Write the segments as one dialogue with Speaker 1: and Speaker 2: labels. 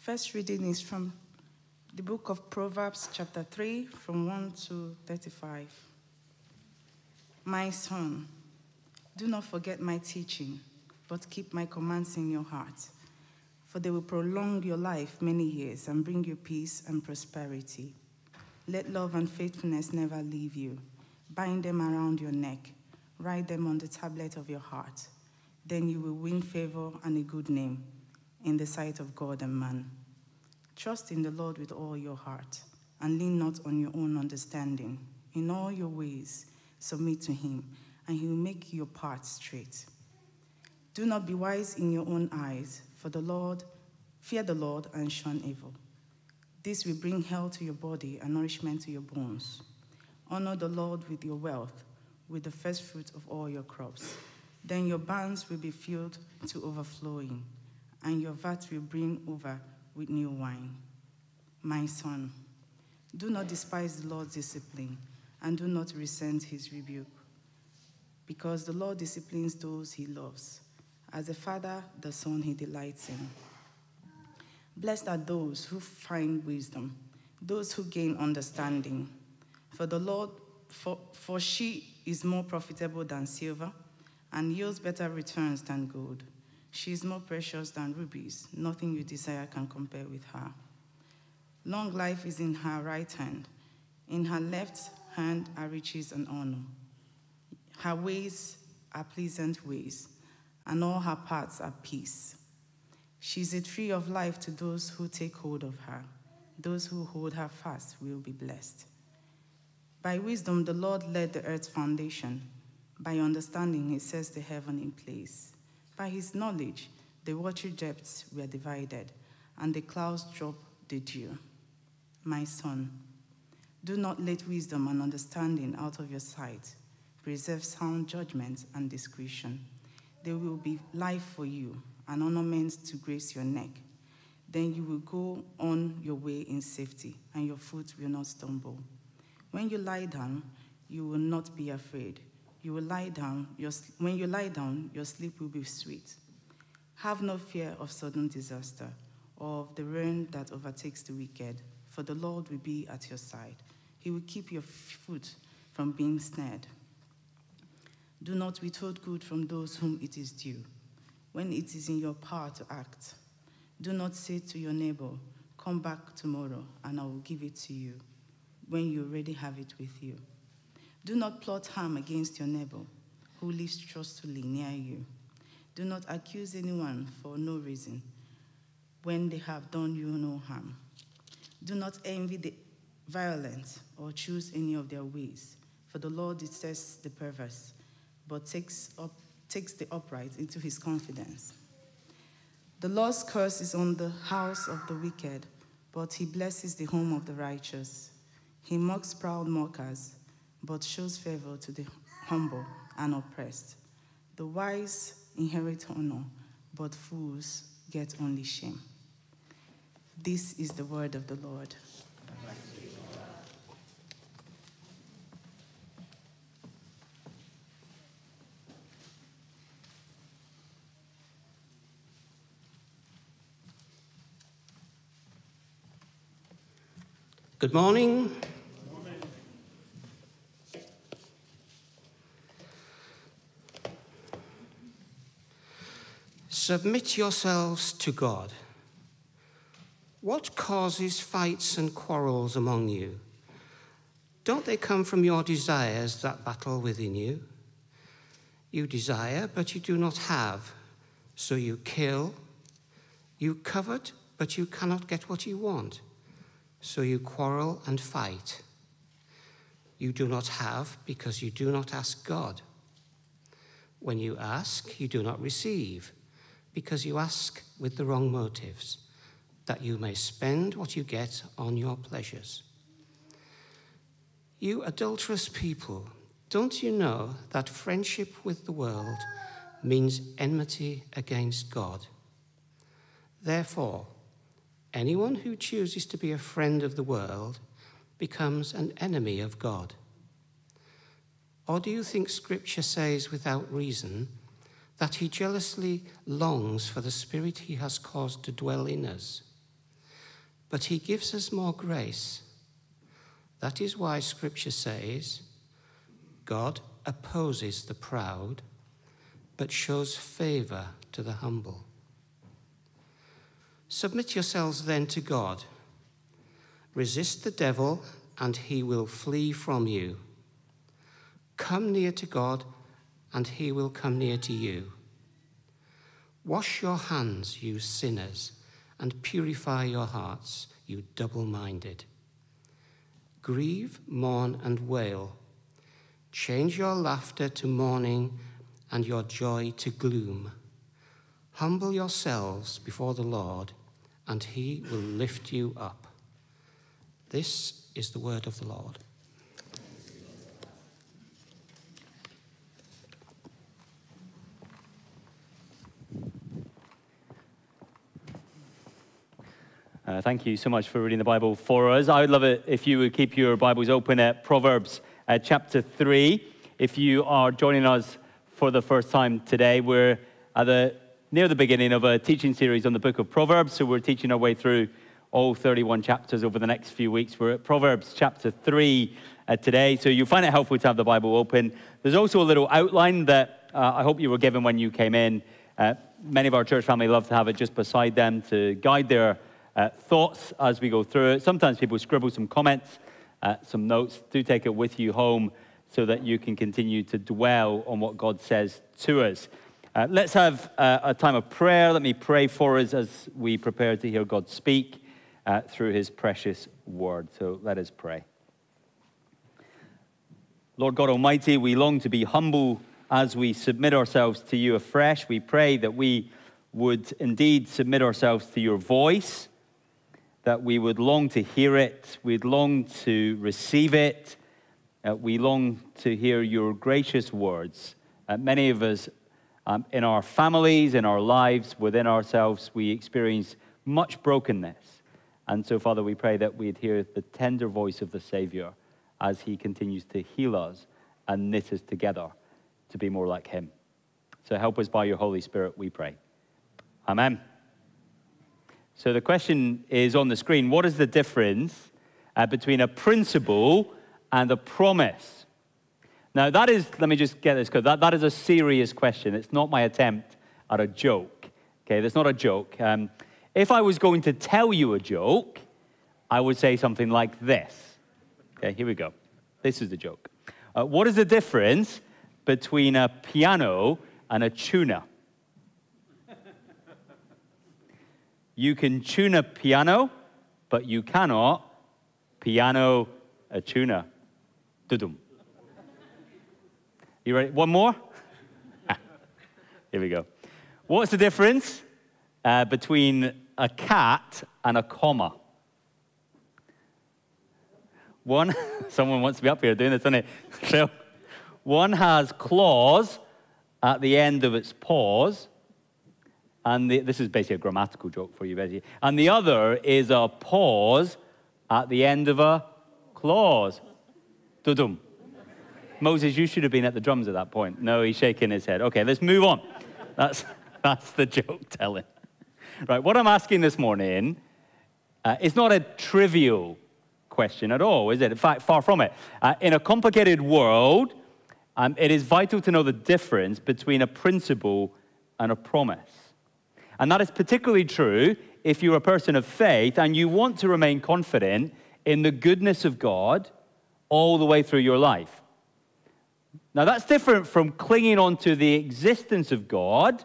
Speaker 1: First reading is from the book of Proverbs, chapter 3, from 1 to 35. My son, do not forget my teaching, but keep my commands in your heart, for they will prolong your life many years and bring you peace and prosperity. Let love and faithfulness never leave you. Bind them around your neck, write them on the tablet of your heart. Then you will win favor and a good name in the sight of God and man. Trust in the Lord with all your heart, and lean not on your own understanding. In all your ways, submit to him, and he will make your path straight. Do not be wise in your own eyes, for the Lord, fear the Lord and shun evil. This will bring health to your body and nourishment to your bones. Honor the Lord with your wealth, with the first fruit of all your crops. Then your barns will be filled to overflowing, and your vat will bring over with new wine. My son, do not despise the Lord's discipline, and do not resent his rebuke. Because the Lord disciplines those he loves. As a father, the son he delights in. Blessed are those who find wisdom, those who gain understanding. For the Lord, for, for she is more profitable than silver, and yields better returns than gold. She is more precious than rubies. Nothing you desire can compare with her. Long life is in her right hand. In her left hand are riches and honor. Her ways are pleasant ways, and all her paths are peace. She is a tree of life to those who take hold of her. Those who hold her fast will be blessed. By wisdom, the Lord led the earth's foundation. By understanding, he sets the heaven in place. By his knowledge, the watery depths were divided, and the clouds drop the dew. My son, do not let wisdom and understanding out of your sight. Preserve sound judgment and discretion. They will be life for you, an ornament to grace your neck. Then you will go on your way in safety, and your foot will not stumble. When you lie down, you will not be afraid you will lie down, your, when you lie down, your sleep will be sweet. Have no fear of sudden disaster or of the ruin that overtakes the wicked, for the Lord will be at your side. He will keep your foot from being snared. Do not withhold good from those whom it is due, when it is in your power to act. Do not say to your neighbor, Come back tomorrow, and I will give it to you, when you already have it with you. Do not plot harm against your neighbor who lives trustfully near you. Do not accuse anyone for no reason when they have done you no harm. Do not envy the violent or choose any of their ways, for the Lord detests the perverse, but takes, up, takes the upright into his confidence. The Lord's curse is on the house of the wicked, but he blesses the home of the righteous. He mocks proud mockers but shows favor to the humble and oppressed. The wise inherit honor, but fools get only shame. This is the word of the Lord.
Speaker 2: Good morning. Submit yourselves to God. What causes fights and quarrels among you? Don't they come from your desires that battle within you? You desire, but you do not have, so you kill. You covet, but you cannot get what you want, so you quarrel and fight. You do not have because you do not ask God. When you ask, you do not receive because you ask with the wrong motives, that you may spend what you get on your pleasures. You adulterous people, don't you know that friendship with the world means enmity against God? Therefore, anyone who chooses to be a friend of the world becomes an enemy of God. Or do you think Scripture says without reason, that he jealously longs for the Spirit he has caused to dwell in us. but he gives us more grace. That is why Scripture says, God opposes the proud, but shows favor to the humble. Submit yourselves then to God. Resist the devil, and he will flee from you. Come near to God, and he will come near to you. Wash your hands, you sinners, and purify your hearts, you double minded. Grieve, mourn, and wail. Change your laughter to mourning and your joy to gloom. Humble yourselves before the Lord, and he will lift you up. This is the word of the Lord.
Speaker 3: Uh, thank you so much for reading the Bible for us. I would love it if you would keep your Bibles open at Proverbs uh, chapter 3. If you are joining us for the first time today, we're at the, near the beginning of a teaching series on the book of Proverbs. So we're teaching our way through all 31 chapters over the next few weeks. We're at Proverbs chapter 3 uh, today. So you'll find it helpful to have the Bible open. There's also a little outline that uh, I hope you were given when you came in. Uh, many of our church family love to have it just beside them to guide their uh, thoughts as we go through it. Sometimes people scribble some comments, uh, some notes. Do take it with you home so that you can continue to dwell on what God says to us. Uh, let's have uh, a time of prayer. Let me pray for us as we prepare to hear God speak uh, through his precious word. So let us pray. Lord God Almighty, we long to be humble as we submit ourselves to you afresh. We pray that we would indeed submit ourselves to your voice that we would long to hear it, we'd long to receive it, uh, we long to hear your gracious words. Uh, many of us um, in our families, in our lives, within ourselves, we experience much brokenness. And so, Father, we pray that we'd hear the tender voice of the Savior as he continues to heal us and knit us together to be more like him. So, help us by your Holy Spirit, we pray. Amen. So the question is on the screen what is the difference uh, between a principle and a promise? Now, that is, let me just get this because that, that is a serious question. It's not my attempt at a joke. Okay, that's not a joke. Um, if I was going to tell you a joke, I would say something like this. Okay, here we go. This is the joke. Uh, what is the difference between a piano and a tuner? You can tune a piano, but you cannot piano a tuner. Dudum. You ready? One more? Here we go. What's the difference uh, between a cat and a comma? One, someone wants to be up here doing this, doesn't it? So, one has claws at the end of its paws, and the, this is basically a grammatical joke for you, Betty. And the other is a pause at the end of a clause. Dudum. Moses, you should have been at the drums at that point. No, he's shaking his head. Okay, let's move on. That's, that's the joke telling. Right, what I'm asking this morning uh, is not a trivial question at all, is it? In fact, far from it. Uh, in a complicated world, um, it is vital to know the difference between a principle and a promise. And that is particularly true if you're a person of faith and you want to remain confident in the goodness of God all the way through your life. Now, that's different from clinging on to the existence of God.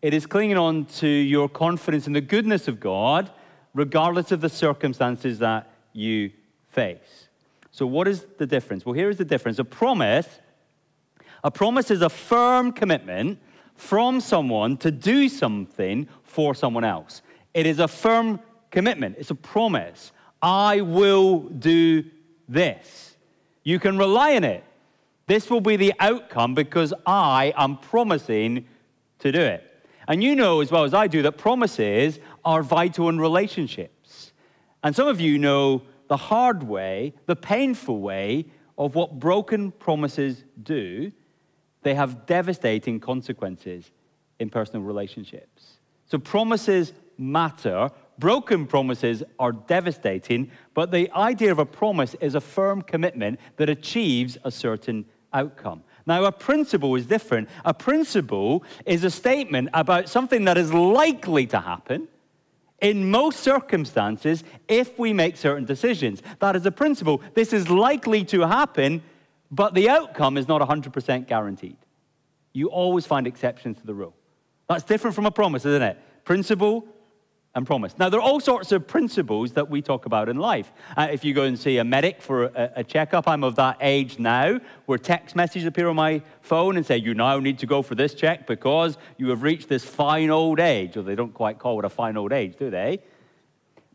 Speaker 3: It is clinging on to your confidence in the goodness of God, regardless of the circumstances that you face. So, what is the difference? Well, here is the difference. A promise, a promise is a firm commitment from someone to do something for someone else. It is a firm commitment, it's a promise. I will do this. You can rely on it. This will be the outcome because I am promising to do it. And you know as well as I do that promises are vital in relationships. And some of you know the hard way, the painful way of what broken promises do they have devastating consequences in personal relationships. So promises matter, Broken promises are devastating, but the idea of a promise is a firm commitment that achieves a certain outcome. Now, a principle is different. A principle is a statement about something that is likely to happen in most circumstances if we make certain decisions. That is a principle. This is likely to happen, but the outcome is not 100% guaranteed. You always find exceptions to the rule. That's different from a promise, isn't it? Principle and promise. Now, there are all sorts of principles that we talk about in life. Uh, if you go and see a medic for a, a, checkup, I'm of that age now where text messages appear on my phone and say, You now need to go for this check because you have reached this fine old age. Or they don't quite call it a fine old age, do they?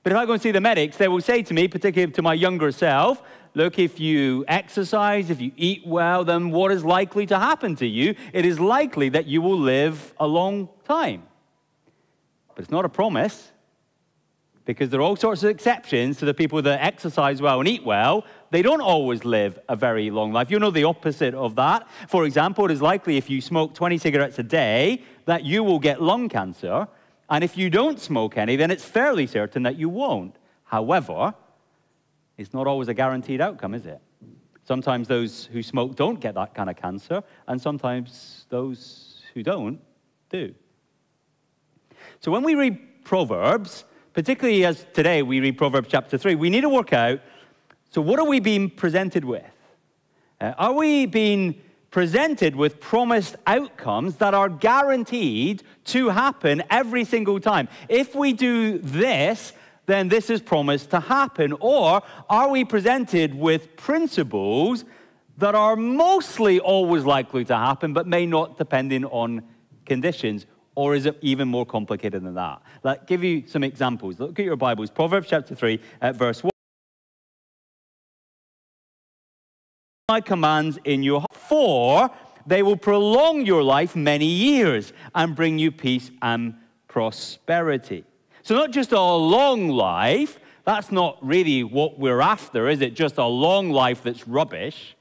Speaker 3: But if I go and see the medics, they will say to me, particularly to my younger self, Look, if you exercise, if you eat well, then what is likely to happen to you? It is likely that you will live a long time. But it's not a promise because there are all sorts of exceptions to the people that exercise well and eat well. They don't always live a very long life. You know the opposite of that. For example, it is likely if you smoke 20 cigarettes a day that you will get lung cancer. And if you don't smoke any, then it's fairly certain that you won't. However, it's not always a guaranteed outcome, is it? Sometimes those who smoke don't get that kind of cancer, and sometimes those who don't do. So when we read Proverbs, particularly as today we read Proverbs chapter 3, we need to work out so, what are we being presented with? Uh, are we being presented with promised outcomes that are guaranteed to happen every single time? If we do this, then this is promised to happen. Or are we presented with principles that are mostly always likely to happen, but may not depending on conditions? Or is it even more complicated than that? Let give you some examples. Look at your Bibles. Proverbs chapter 3, uh, verse 1. My commands in your heart, for they will prolong your life many years and bring you peace and prosperity. So, not just a long life, that's not really what we're after, is it? Just a long life that's rubbish.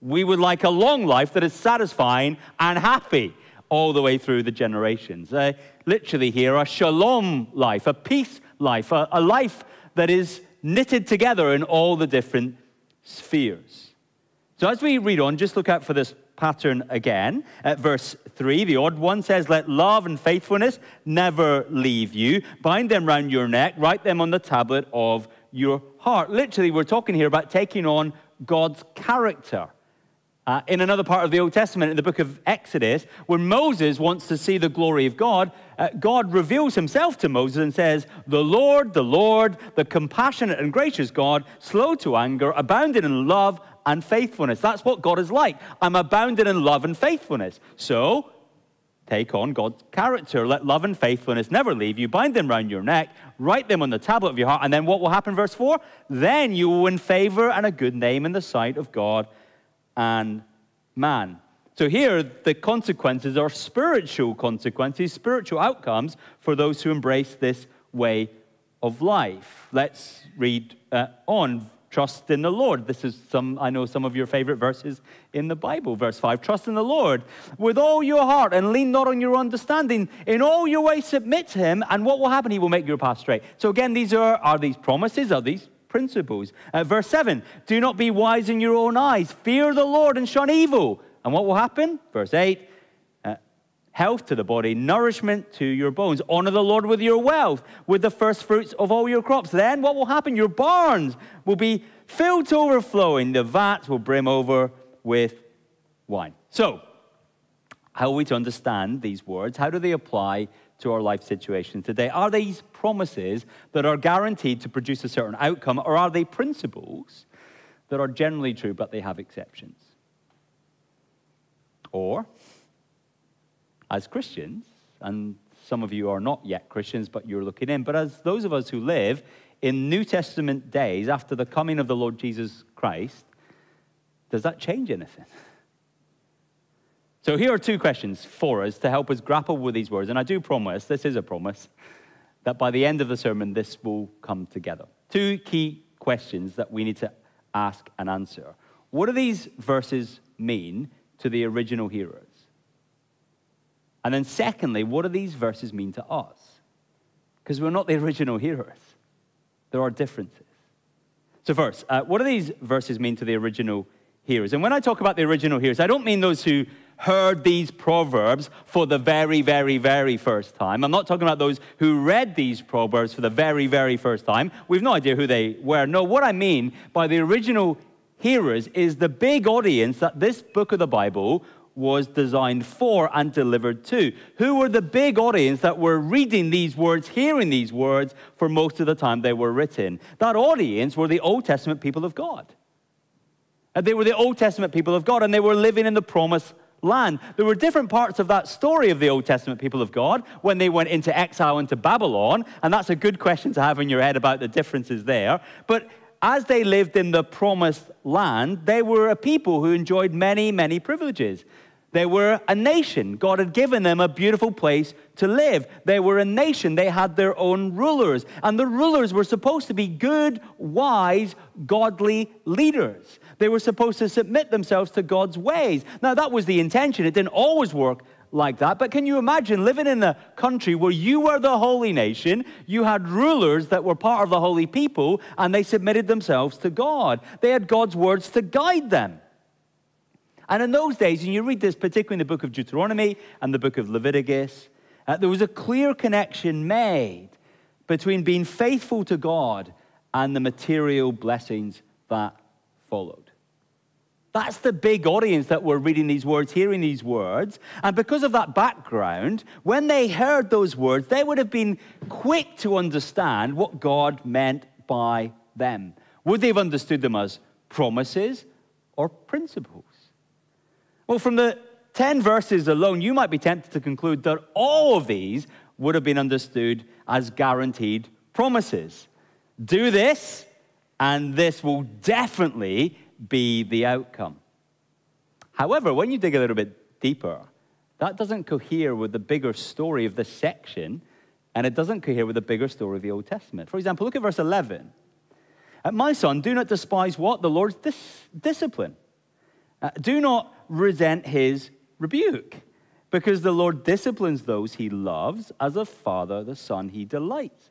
Speaker 3: We would like a long life that is satisfying and happy all the way through the generations. Uh, literally, here, a shalom life, a peace life, a, a life that is knitted together in all the different spheres. So, as we read on, just look out for this pattern again. At verse 3, the odd one says, Let love and faithfulness never leave you. Bind them round your neck, write them on the tablet of your heart. Literally, we're talking here about taking on God's character. Uh, in another part of the Old Testament, in the book of Exodus, when Moses wants to see the glory of God, uh, God reveals himself to Moses and says, The Lord, the Lord, the compassionate and gracious God, slow to anger, abounding in love and faithfulness. That's what God is like. I'm abounding in love and faithfulness. So, take on God's character. Let love and faithfulness never leave you. Bind them round your neck, write them on the tablet of your heart. And then what will happen, verse 4? Then you will win favor and a good name in the sight of God and man. So here, the consequences are spiritual consequences, spiritual outcomes for those who embrace this way of life. Let's read uh, on. Trust in the Lord. This is some, I know some of your favorite verses in the Bible. Verse 5 Trust in the Lord with all your heart and lean not on your understanding. In all your ways submit to him, and what will happen? He will make your path straight. So again, these are, are these promises? Are these principles. Uh, verse 7 Do not be wise in your own eyes. Fear the Lord and shun evil. And what will happen? Verse 8 uh, Health to the body, nourishment to your bones. Honor the Lord with your wealth, with the first fruits of all your crops. Then what will happen? Your barns will be filled to overflowing, the vats will brim over with wine. So, how are we to understand these words? How do they apply to our life situation today? Are these promises that are guaranteed to produce a certain outcome, or are they principles that are generally true but they have exceptions? Or, as Christians, and some of you are not yet Christians, but you're looking in, but as those of us who live in New Testament days after the coming of the Lord Jesus Christ, does that change anything? So here are two questions for us to help us grapple with these words. And I do promise, this is a promise, that by the end of the sermon, this will come together. Two key questions that we need to ask and answer. What do these verses mean to the original hearers? And then, secondly, what do these verses mean to us? because we're not the original hearers. There are differences. So, first, uh, what do these verses mean to the original hearers? And when I talk about the original hearers, I don't mean those who heard these proverbs for the very, very, very first time. I'm not talking about those who read these proverbs for the very, very first time. We've no idea who they were. No, what I mean by the original hearers is the big audience that this book of the Bible was designed for and delivered to. Who were the big audience that were reading these words, hearing these words for most of the time they were written? That audience were the Old Testament people of God. And they were the Old Testament people of God, and they were living in the promised land. There were different parts of that story of the Old Testament people of God when they went into exile into Babylon, and that's a good question to have in your head about the differences there. But as they lived in the promised land, they were a people who enjoyed many, many privileges. They were a nation. God had given them a beautiful place to live. They were a nation. They had their own rulers. And the rulers were supposed to be good, wise, godly leaders. They were supposed to submit themselves to God's ways. Now, that was the intention. It didn't always work like that. But can you imagine living in a country where you were the holy nation, you had rulers that were part of the holy people, and they submitted themselves to God? They had God's words to guide them. And in those days, and you read this particularly in the book of Deuteronomy and the book of Leviticus, uh, there was a clear connection made between being faithful to God and the material blessings that followed. That's the big audience that were reading these words, hearing these words. And because of that background, when they heard those words, they would have been quick to understand what God meant by them. Would they have understood them as promises or principles? Well, from the 10 verses alone, you might be tempted to conclude that all of these would have been understood as guaranteed promises. Do this, and this will definitely be the outcome. However, when you dig a little bit deeper, that doesn't cohere with the bigger story of this section, and it doesn't cohere with the bigger story of the Old Testament. For example, look at verse 11. Uh, My son, do not despise what? The Lord's dis- discipline. Uh, do not resent his rebuke, because the Lord disciplines those he loves as a father the son he delights.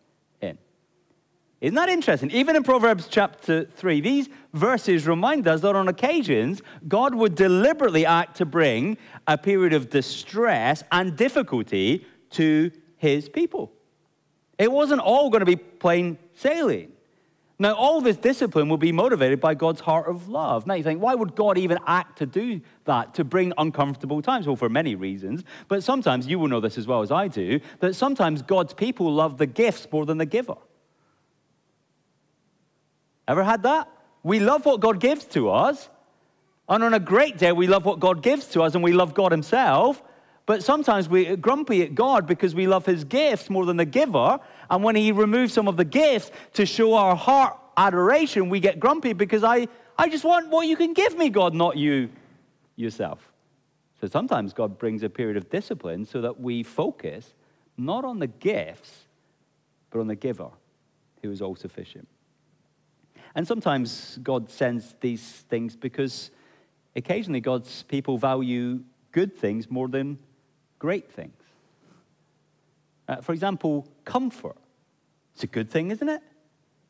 Speaker 3: Isn't that interesting? Even in Proverbs chapter 3, these verses remind us that on occasions, God would deliberately act to bring a period of distress and difficulty to his people. It wasn't all going to be plain sailing. Now, all this discipline will be motivated by God's heart of love. Now, you think, why would God even act to do that, to bring uncomfortable times? Well, for many reasons. But sometimes, you will know this as well as I do, that sometimes God's people love the gifts more than the giver. Ever had that? We love what God gives to us. And on a great day, we love what God gives to us and we love God Himself. But sometimes we're grumpy at God because we love His gifts more than the giver. And when He removes some of the gifts to show our heart adoration, we get grumpy because I, I just want what you can give me, God, not you yourself. So sometimes God brings a period of discipline so that we focus not on the gifts, but on the giver who is all sufficient. And sometimes God sends these things because occasionally God's people value good things more than great things. Uh, for example, comfort. It's a good thing, isn't it?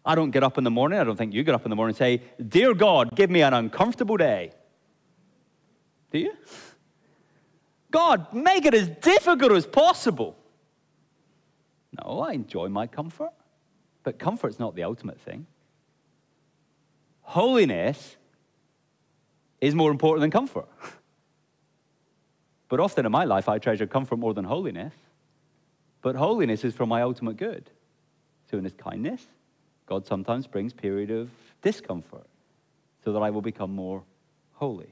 Speaker 3: I don't get up in the morning, I don't think you get up in the morning and say, Dear God, give me an uncomfortable day. Do you? God, make it as difficult as possible. No, I enjoy my comfort, but comfort's not the ultimate thing. Holiness is more important than comfort. But often in my life, I treasure comfort more than holiness. But holiness is for my ultimate good. So in his kindness, God sometimes brings period of discomfort so that I will become more holy.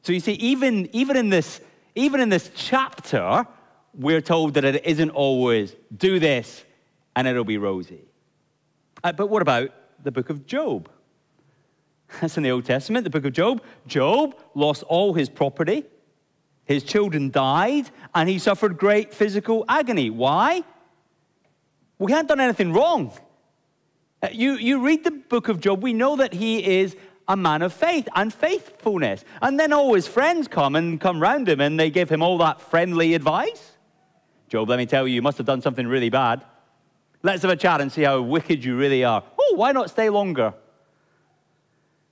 Speaker 3: So you see, even, even, in this, even in this chapter, we're told that it isn't always do this and it'll be rosy. Uh, but what about the book of Job? That's in the Old Testament, the book of Job. Job lost all his property, his children died, and he suffered great physical agony. Why? We hadn't done anything wrong. Uh, you, you read the book of Job, we know that he is a man of faith and faithfulness. And then all his friends come and come round him and they give him all that friendly advice. Job, let me tell you, you must have done something really bad. Let's have a chat and see how wicked you really are. Oh, why not stay longer?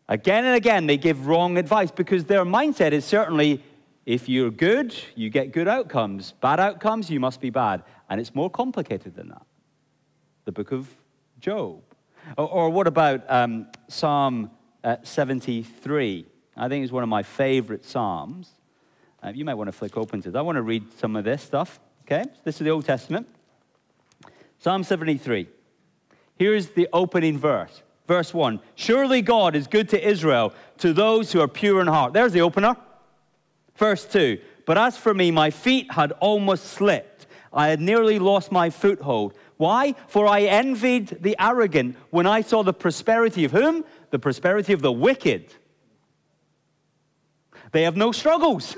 Speaker 3: Again and again, they give wrong advice because their mindset is certainly if you're good, you get good outcomes. Bad outcomes, you must be bad. And it's more complicated than that. The book of Job. Or, or what about um, Psalm uh, 73? I think it's one of my favorite Psalms. Uh, you might want to flick open to it. I want to read some of this stuff. Okay? This is the Old Testament. Psalm 73. Here's the opening verse. Verse 1 Surely God is good to Israel, to those who are pure in heart. There's the opener. Verse 2 But as for me, my feet had almost slipped. I had nearly lost my foothold. Why? For I envied the arrogant when I saw the prosperity of whom? The prosperity of the wicked. They have no struggles.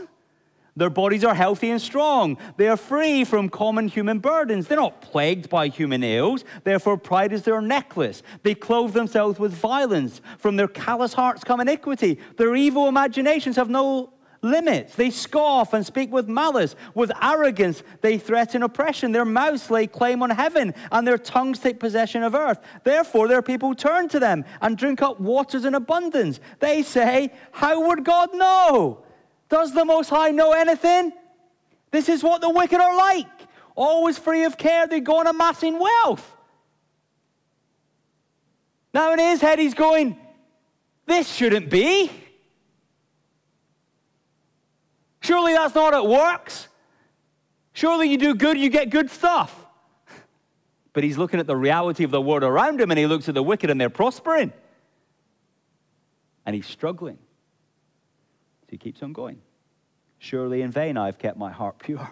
Speaker 3: Their bodies are healthy and strong. They are free from common human burdens. They're not plagued by human ills. Therefore, pride is their necklace. They clothe themselves with violence. From their callous hearts come iniquity. Their evil imaginations have no limits. They scoff and speak with malice. With arrogance, they threaten oppression. Their mouths lay claim on heaven, and their tongues take possession of earth. Therefore, their people turn to them and drink up waters in abundance. They say, How would God know? Does the Most High know anything? This is what the wicked are like. Always free of care, they go on amassing wealth. Now, in his head, he's going, This shouldn't be. Surely that's not how it works. Surely you do good, you get good stuff. But he's looking at the reality of the world around him and he looks at the wicked and they're prospering. And he's struggling. So he keeps on going. Surely in vain I've kept my heart pure,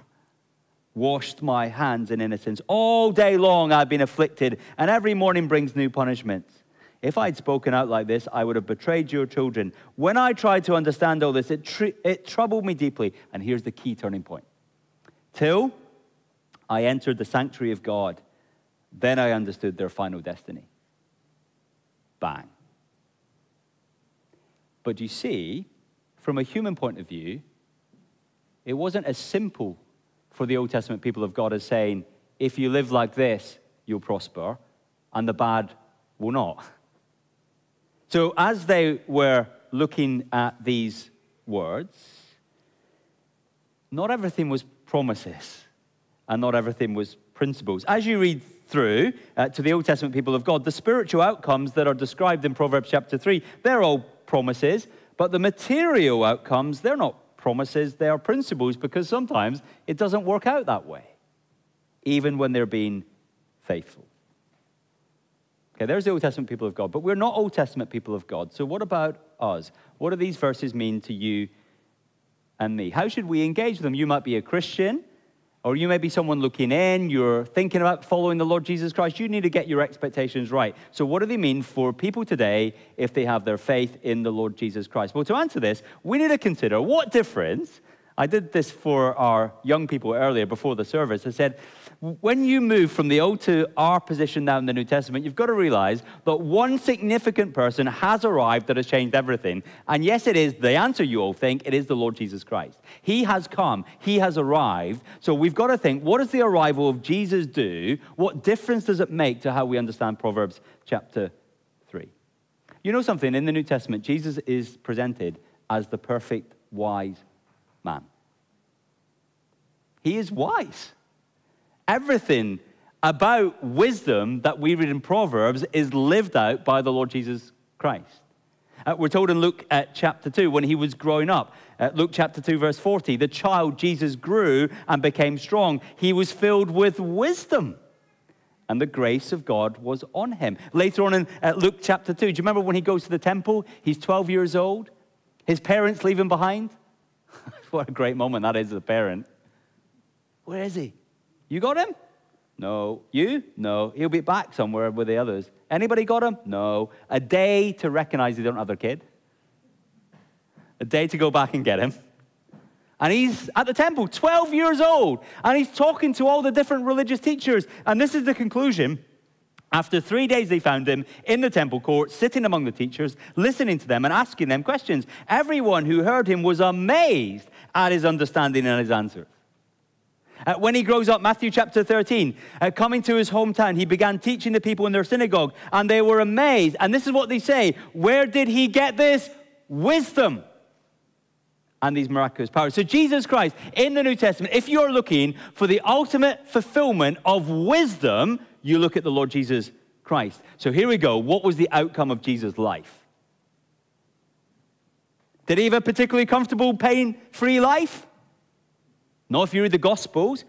Speaker 3: washed my hands in innocence. All day long I've been afflicted, and every morning brings new punishments. If I'd spoken out like this, I would have betrayed your children. When I tried to understand all this, it, tr- it troubled me deeply. And here's the key turning point. Till I entered the sanctuary of God, then I understood their final destiny. Bang. But you see, from a human point of view, it wasn't as simple for the Old Testament people of God as saying, if you live like this, you'll prosper, and the bad will not. So, as they were looking at these words, not everything was promises, and not everything was principles. As you read through uh, to the Old Testament people of God, the spiritual outcomes that are described in Proverbs chapter 3, they're all promises, but the material outcomes, they're not promises, they are principles because sometimes it doesn't work out that way, even when they're being faithful. Okay, there's the Old Testament people of God, but we're not Old Testament people of God. So, what about us? What do these verses mean to you and me? How should we engage them? You might be a Christian or you may be someone looking in, you're thinking about following the Lord Jesus Christ, you need to get your expectations right. So, what do they mean for people today if they have their faith in the Lord Jesus Christ? Well, to answer this, we need to consider what difference. I did this for our young people earlier before the service. I said, when you move from the old to our position now in the New Testament, you've got to realize that one significant person has arrived that has changed everything. And yes, it is the answer you all think it is the Lord Jesus Christ. He has come, He has arrived. So we've got to think what does the arrival of Jesus do? What difference does it make to how we understand Proverbs chapter 3? You know something? In the New Testament, Jesus is presented as the perfect, wise man. He is wise. Everything about wisdom that we read in Proverbs is lived out by the Lord Jesus Christ. Uh, we're told in Luke uh, chapter 2, when he was growing up, uh, Luke chapter 2, verse 40, the child Jesus grew and became strong. He was filled with wisdom, and the grace of God was on him. Later on in uh, Luke chapter 2, do you remember when he goes to the temple? He's 12 years old. His parents leave him behind. what a great moment that is as a parent. Where is he? You got him? No. You? No. He'll be back somewhere with the others. Anybody got him? No. A day to recognize they don't have their kid. A day to go back and get him. And he's at the temple, 12 years old, and he's talking to all the different religious teachers. And this is the conclusion. After three days, they found him in the temple court, sitting among the teachers, listening to them and asking them questions. Everyone who heard him was amazed at his understanding and his answers. Uh, when he grows up, Matthew chapter 13, uh, coming to his hometown, he began teaching the people in their synagogue, and they were amazed. And this is what they say Where did he get this? Wisdom and these miraculous powers. So, Jesus Christ in the New Testament, if you're looking for the ultimate fulfillment of wisdom, you look at the Lord Jesus Christ. So, here we go. What was the outcome of Jesus' life? Did he have a particularly comfortable, pain free life? Not if you read the Gospels.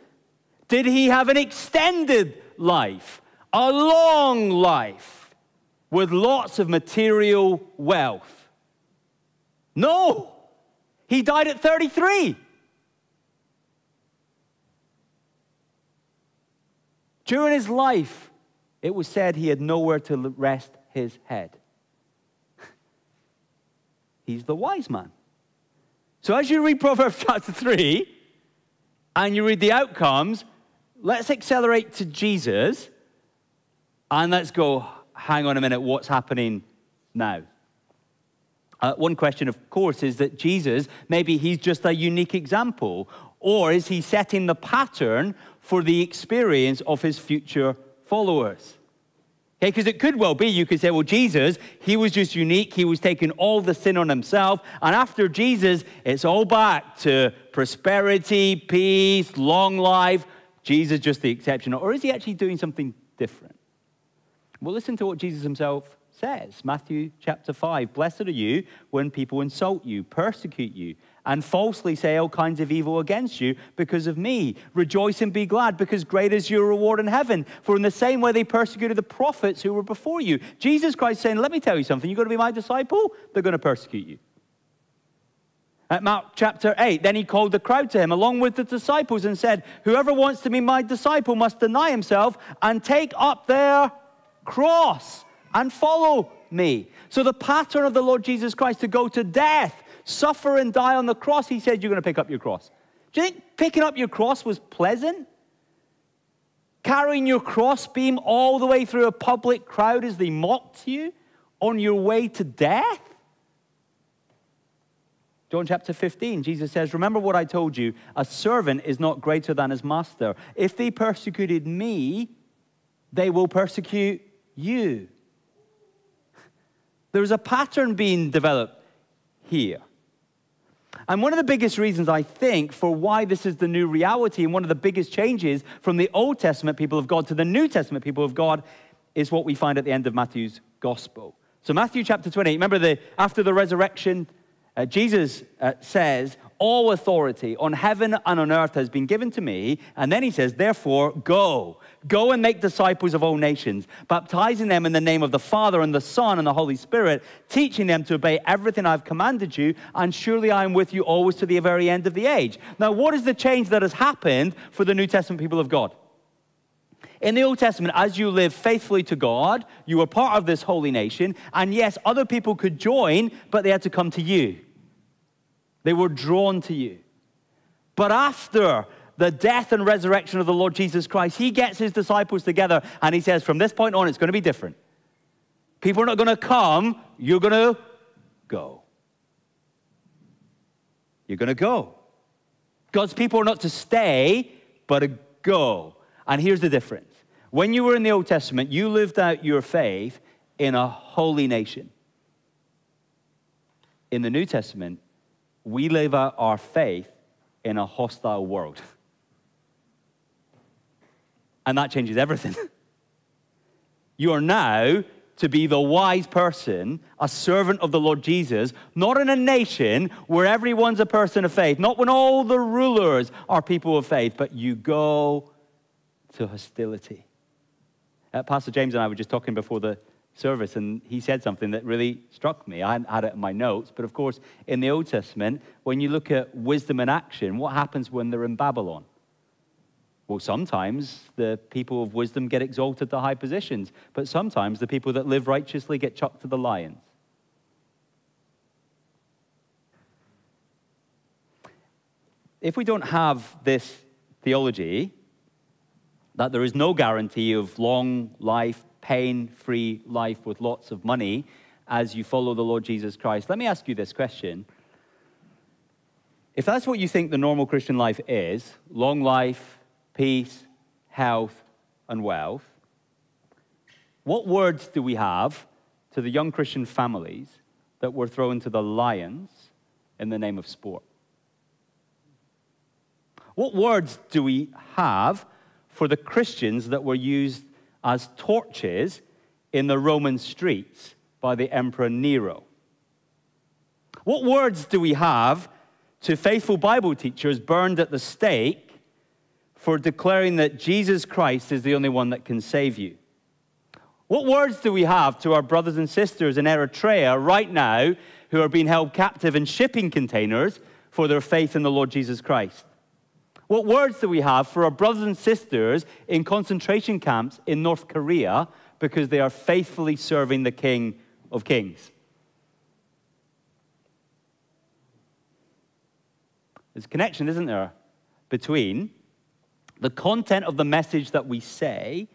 Speaker 3: Did he have an extended life, a long life, with lots of material wealth? No. He died at 33. During his life, it was said he had nowhere to rest his head. He's the wise man. So as you read Proverbs chapter 3, and you read the outcomes, let's accelerate to Jesus and let's go, hang on a minute, what's happening now? Uh, one question, of course, is that Jesus, maybe he's just a unique example, or is he setting the pattern for the experience of his future followers? Okay, because it could well be you could say, well, Jesus, he was just unique. He was taking all the sin on himself. And after Jesus, it's all back to prosperity, peace, long life. Jesus just the exception. Or is he actually doing something different? Well, listen to what Jesus himself says. Matthew chapter 5 Blessed are you when people insult you, persecute you, and falsely say all kinds of evil against you because of me. Rejoice and be glad, because great is your reward in heaven. For in the same way they persecuted the prophets who were before you. Jesus Christ saying, Let me tell you something, you're going to be my disciple, they're going to persecute you. At Mark chapter 8, then he called the crowd to him along with the disciples and said, Whoever wants to be my disciple must deny himself and take up their cross and follow me. So, the pattern of the Lord Jesus Christ to go to death suffer and die on the cross, he said, You're going to pick up your cross. Do you think picking up your cross was pleasant? Carrying your crossbeam all the way through a public crowd as they mocked you on your way to death? John chapter 15, Jesus says, Remember what I told you a servant is not greater than his master. If they persecuted me, they will persecute you. There's a pattern being developed here. And one of the biggest reasons, I think, for why this is the new reality and one of the biggest changes from the Old Testament people of God to the New Testament people of God is what we find at the end of Matthew's gospel. So, Matthew chapter 28, remember the, after the resurrection, uh, Jesus uh, says, All authority on heaven and on earth has been given to me. And then he says, Therefore, go. Go and make disciples of all nations, baptizing them in the name of the Father and the Son and the Holy Spirit, teaching them to obey everything I've commanded you, and surely I am with you always to the very end of the age. Now, what is the change that has happened for the New Testament people of God? In the Old Testament, as you live faithfully to God, you were part of this holy nation, and yes, other people could join, but they had to come to you. They were drawn to you. But after the death and resurrection of the Lord Jesus Christ, he gets his disciples together and he says, from this point on, it's going to be different. People are not going to come, you're going to go. You're going to go. God's people are not to stay, but to go. And here's the difference. When you were in the Old Testament, you lived out your faith in a holy nation. In the New Testament, we live out our faith in a hostile world. And that changes everything. you are now to be the wise person, a servant of the Lord Jesus, not in a nation where everyone's a person of faith, not when all the rulers are people of faith, but you go to hostility. Uh, Pastor James and I were just talking before the service, and he said something that really struck me. I hadn't had it in my notes, but of course, in the Old Testament, when you look at wisdom in action, what happens when they're in Babylon? Well, sometimes the people of wisdom get exalted to high positions, but sometimes the people that live righteously get chucked to the lions. If we don't have this theology, that there is no guarantee of long life, pain free life with lots of money as you follow the Lord Jesus Christ, let me ask you this question If that's what you think the normal Christian life is long life, peace, health, and wealth what words do we have to the young Christian families that were thrown to the lions in the name of sport? What words do we have for the Christians that were used as torches in the Roman streets by the Emperor Nero? What words do we have to faithful Bible teachers burned at the stake for declaring that Jesus Christ is the only one that can save you? What words do we have to our brothers and sisters in Eritrea right now who are being held captive in shipping containers for their faith in the Lord Jesus Christ? What words do we have for our brothers and sisters in concentration camps in North Korea because they are faithfully serving the King of Kings? There's a connection, isn't there, between the content of the message that we say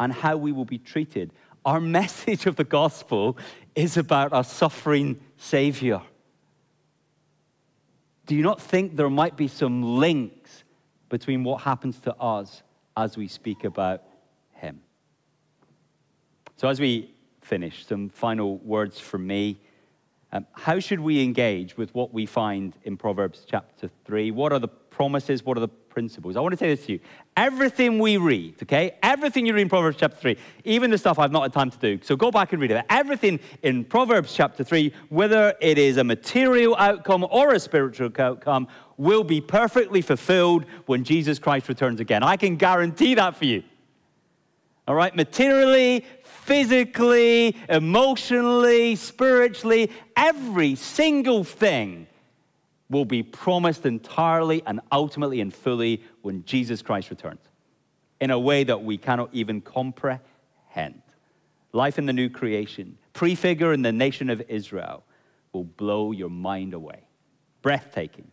Speaker 3: and how we will be treated. Our message of the gospel is about our suffering Savior. Do you not think there might be some links between what happens to us as we speak about Him? So, as we finish, some final words from me. Um, how should we engage with what we find in Proverbs chapter 3? What are the promises? What are the principles? I want to say this to you. Everything we read, okay, everything you read in Proverbs chapter 3, even the stuff I've not had time to do, so go back and read it. Everything in Proverbs chapter 3, whether it is a material outcome or a spiritual outcome, will be perfectly fulfilled when Jesus Christ returns again. I can guarantee that for you. All right, materially, physically, emotionally, spiritually, every single thing will be promised entirely and ultimately and fully when Jesus Christ returns in a way that we cannot even comprehend. Life in the new creation, prefigure in the nation of Israel, will blow your mind away. Breathtaking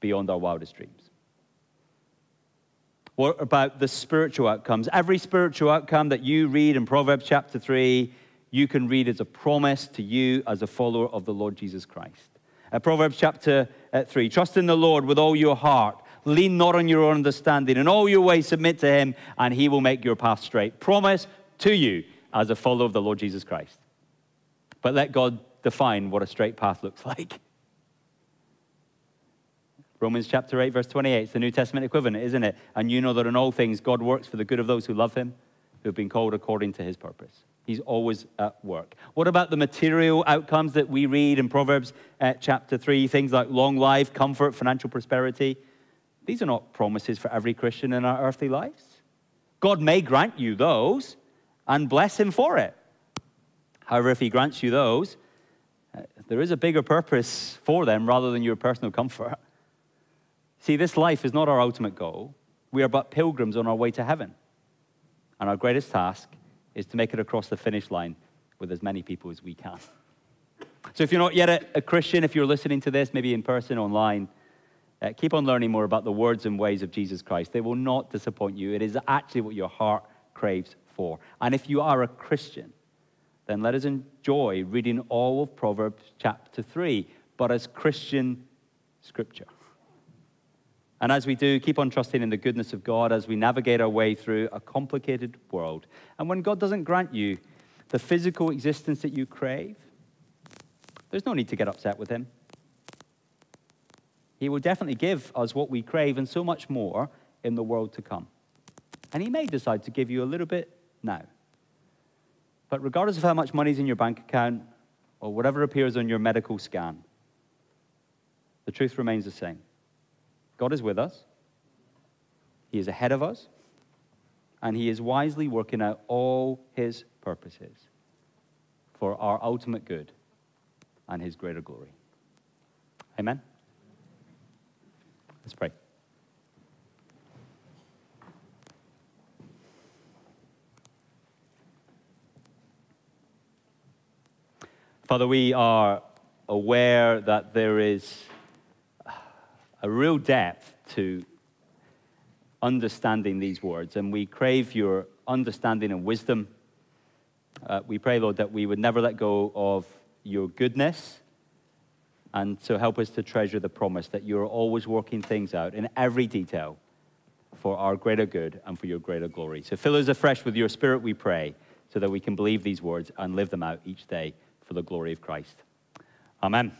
Speaker 3: beyond our wildest dreams. What about the spiritual outcomes? Every spiritual outcome that you read in Proverbs chapter 3, you can read as a promise to you as a follower of the Lord Jesus Christ. Uh, Proverbs chapter uh, 3 Trust in the Lord with all your heart. Lean not on your own understanding. In all your ways, submit to him, and he will make your path straight. Promise to you as a follower of the Lord Jesus Christ. But let God define what a straight path looks like. Romans chapter 8, verse 28. It's the New Testament equivalent, isn't it? And you know that in all things God works for the good of those who love him, who have been called according to his purpose. He's always at work. What about the material outcomes that we read in Proverbs uh, chapter 3? Things like long life, comfort, financial prosperity. These are not promises for every Christian in our earthly lives. God may grant you those and bless him for it. However, if he grants you those, uh, there is a bigger purpose for them rather than your personal comfort. See, this life is not our ultimate goal. We are but pilgrims on our way to heaven. And our greatest task is to make it across the finish line with as many people as we can. So if you're not yet a, a Christian, if you're listening to this, maybe in person, online, uh, keep on learning more about the words and ways of Jesus Christ. They will not disappoint you. It is actually what your heart craves for. And if you are a Christian, then let us enjoy reading all of Proverbs chapter 3, but as Christian scripture. And as we do, keep on trusting in the goodness of God as we navigate our way through a complicated world. And when God doesn't grant you the physical existence that you crave, there's no need to get upset with Him. He will definitely give us what we crave and so much more in the world to come. And He may decide to give you a little bit now. But regardless of how much money's in your bank account or whatever appears on your medical scan, the truth remains the same. God is with us, He is ahead of us, and He is wisely working out all His purposes for our ultimate good and His greater glory. Amen? Let's pray. Father, we are aware that there is a real depth to understanding these words, and we crave your understanding and wisdom. Uh, we pray, Lord, that we would never let go of your goodness And so help us to treasure the promise that you're always working things out in every detail for our greater good and for your greater glory. So fill us afresh with your spirit, we pray, so that we can believe these words and live them out each day for the glory of Christ. Amen.